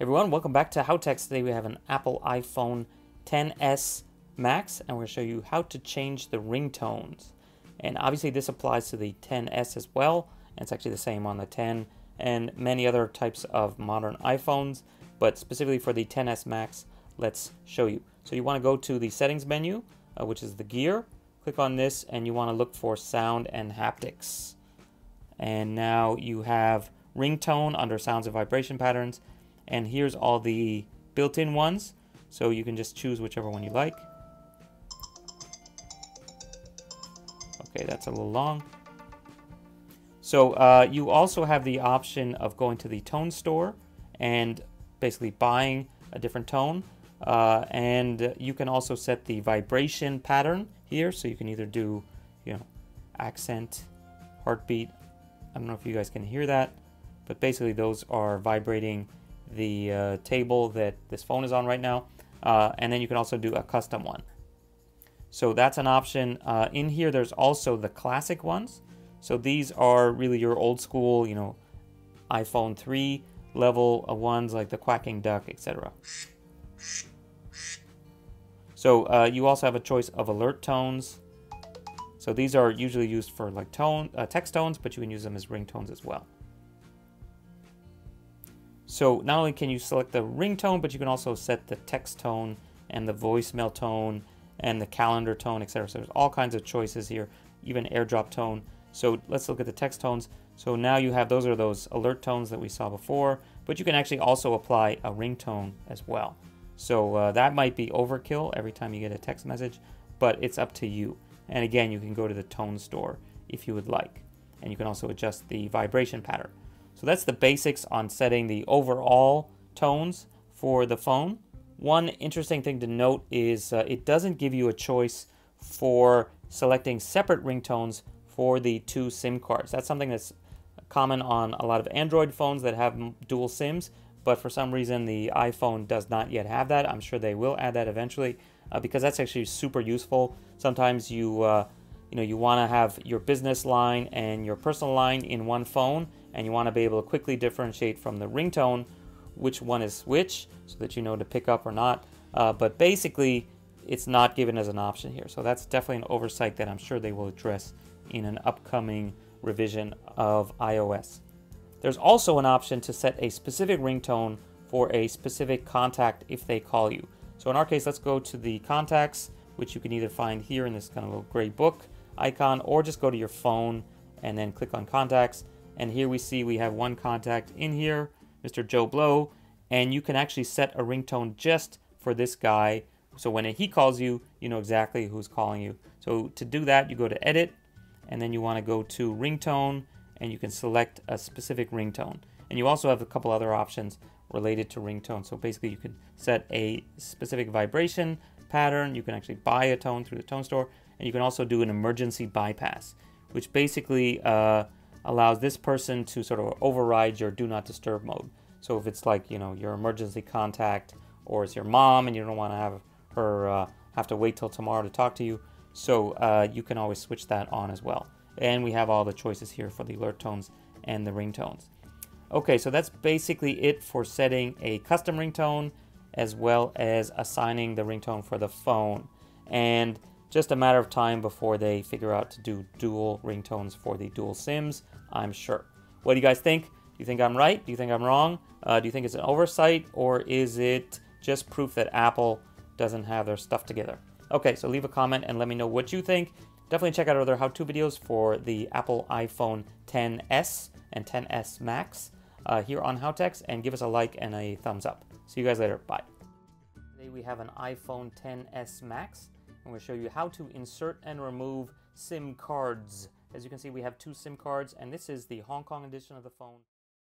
everyone, welcome back to HowTech. Today we have an Apple iPhone XS Max and we're going to show you how to change the ringtones. And obviously this applies to the XS as well, and it's actually the same on the X and many other types of modern iPhones, but specifically for the XS Max, let's show you. So you want to go to the settings menu, uh, which is the gear, click on this and you want to look for sound and haptics. And now you have ringtone under sounds and vibration patterns and here's all the built-in ones. So you can just choose whichever one you like. Okay that's a little long. So uh, you also have the option of going to the tone store and basically buying a different tone. Uh, and you can also set the vibration pattern here. So you can either do you know accent heartbeat. I don't know if you guys can hear that but basically those are vibrating the uh, table that this phone is on right now. Uh, and then you can also do a custom one. So that's an option. Uh, in here, there's also the classic ones. So these are really your old school, you know, iPhone 3 level ones like the quacking duck, etc. So uh, you also have a choice of alert tones. So these are usually used for like tone, uh, text tones, but you can use them as ringtones as well. So not only can you select the ringtone, but you can also set the text tone and the voicemail tone and the calendar tone, etc. So there's all kinds of choices here, even airdrop tone. So let's look at the text tones. So now you have, those are those alert tones that we saw before, but you can actually also apply a ringtone as well. So uh, that might be overkill every time you get a text message, but it's up to you. And again, you can go to the tone store if you would like. And you can also adjust the vibration pattern. So that's the basics on setting the overall tones for the phone. One interesting thing to note is uh, it doesn't give you a choice for selecting separate ringtones for the two SIM cards. That's something that's common on a lot of Android phones that have dual SIMs, but for some reason the iPhone does not yet have that. I'm sure they will add that eventually uh, because that's actually super useful. Sometimes you uh, you know you want to have your business line and your personal line in one phone and you want to be able to quickly differentiate from the ringtone which one is which so that you know to pick up or not. Uh, but basically it's not given as an option here. So that's definitely an oversight that I'm sure they will address in an upcoming revision of iOS there's also an option to set a specific ringtone for a specific contact if they call you. So in our case let's go to the contacts which you can either find here in this kind of little gray book icon or just go to your phone and then click on contacts. And here we see we have one contact in here, Mr. Joe Blow, and you can actually set a ringtone just for this guy. So when he calls you, you know exactly who's calling you. So to do that, you go to edit and then you want to go to ringtone and you can select a specific ringtone. And you also have a couple other options related to ringtone. So basically you can set a specific vibration pattern. You can actually buy a tone through the tone store and you can also do an emergency bypass, which basically uh, allows this person to sort of override your do not disturb mode. So if it's like, you know, your emergency contact or it's your mom and you don't want to have her uh, have to wait till tomorrow to talk to you, so uh, you can always switch that on as well. And we have all the choices here for the alert tones and the ringtones. Okay, so that's basically it for setting a custom ringtone as well as assigning the ringtone for the phone. And just a matter of time before they figure out to do dual ringtones for the dual SIMs, I'm sure. What do you guys think? Do you think I'm right? Do you think I'm wrong? Uh, do you think it's an oversight or is it just proof that Apple doesn't have their stuff together? Okay, so leave a comment and let me know what you think. Definitely check out other how-to videos for the Apple iPhone XS and XS Max uh, here on HowTech and give us a like and a thumbs up. See you guys later. Bye. Today we have an iPhone XS Max. I'm going to show you how to insert and remove SIM cards. As you can see, we have two SIM cards, and this is the Hong Kong edition of the phone.